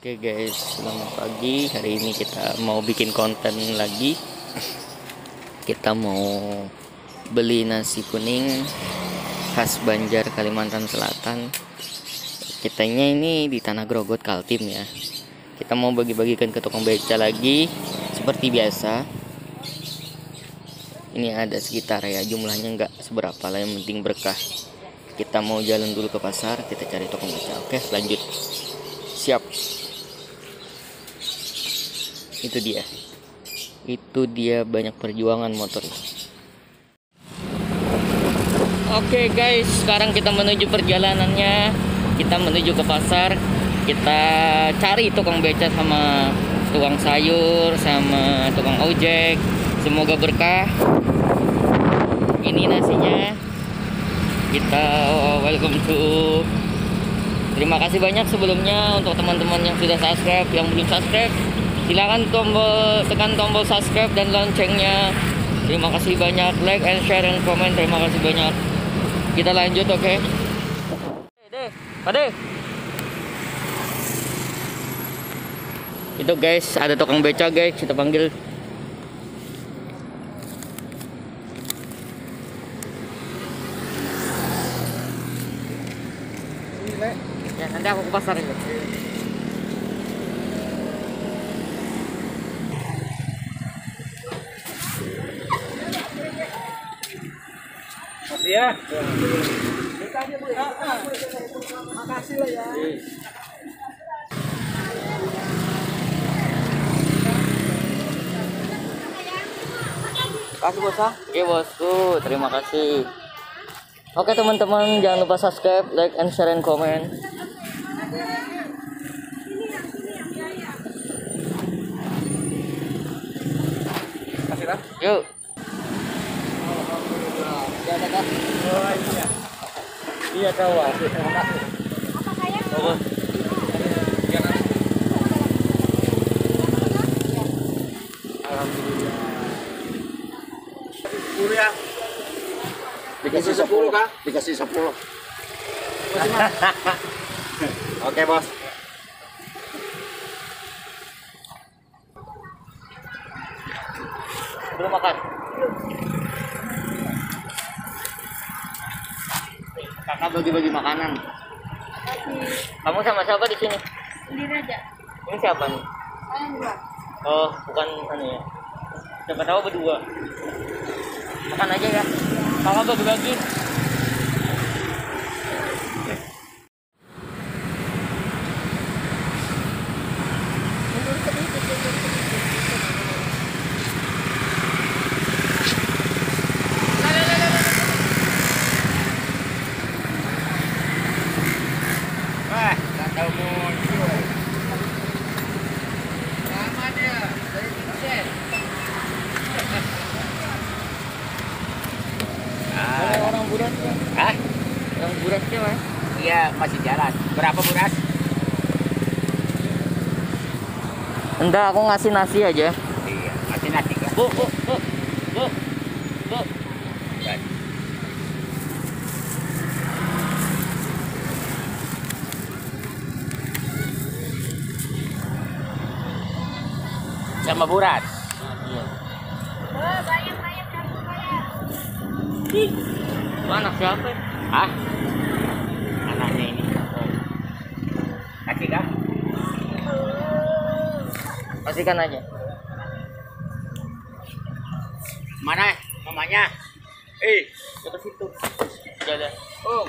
Oke guys, selamat pagi. Hari ini kita mau bikin konten lagi. Kita mau beli nasi kuning khas Banjar Kalimantan Selatan. Kitanya ini di Tanah Grogot Kaltim ya. Kita mau bagi-bagikan ke tukang beca lagi seperti biasa. Ini ada sekitar ya jumlahnya nggak seberapa lah yang penting berkah. Kita mau jalan dulu ke pasar, kita cari tukang beca. Oke, lanjut. Siap itu dia. Itu dia banyak perjuangan motor. Oke guys. Sekarang kita menuju perjalanannya. Kita menuju ke pasar. Kita cari tukang beca sama tukang sayur sama tukang ojek. Semoga berkah. Ini nasinya. Kita welcome to. Terima kasih banyak sebelumnya untuk teman-teman yang sudah subscribe yang belum subscribe silahkan tombol tekan tombol subscribe dan loncengnya. Terima kasih banyak. Like and share and comment. Terima kasih banyak. Kita lanjut oke? Okay? Pade itu guys ada tukang beca guys kita panggil. Ya nanti aku ke pasar ini ya. Makasih lah ya. Kasih bos. Oke bosku, terima kasih. Oke teman-teman, jangan lupa subscribe, like, and share, and comment. Kasih lah. Yuk. Oh iya. Kasih. Oh. Alhamdulillah. Sepuluh ya. Dikasih 10 kah? Dikasih 10. Oke bos. Belum makan. Kakak bagi-bagi makanan. Kamu sama siapa di sini? Sendiri aja. Ini siapa nih? Kalian dua. Oh, bukan anu ya. Siapa tahu berdua. Makan aja ya. Kakak bagi-bagi. Masih jalan. Berapa beras? Enggak, aku ngasih nasi aja. Iya, masih nasi? Bu, bu, bu, bu, bu. Sama beras. Iya. Oh, banyak banyak banyak. Anak siapa? ya? Hah? Anaknya ini. Kasih kah? Kasihkan aja. Mana mamanya? Eh, Ke situ. Sudah ada. oh.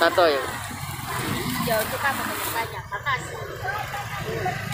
Satu ya. Jauh itu kan banyak banyak. Makasih.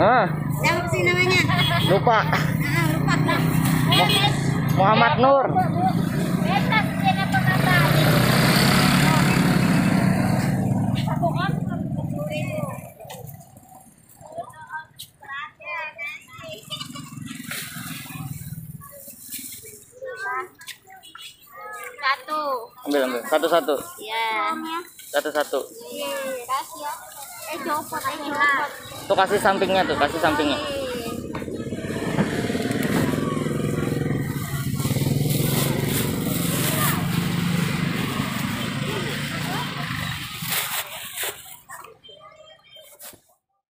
Ah, Siapa sih namanya? lupa. Ah, lupa. Muhammad Nur. Satu. Ambil, ambil. Satu-satu. Ya. Satu-satu. Kasih ya. Eh, copot. Eh, copot. Tuh kasih sampingnya tuh, kasih sampingnya.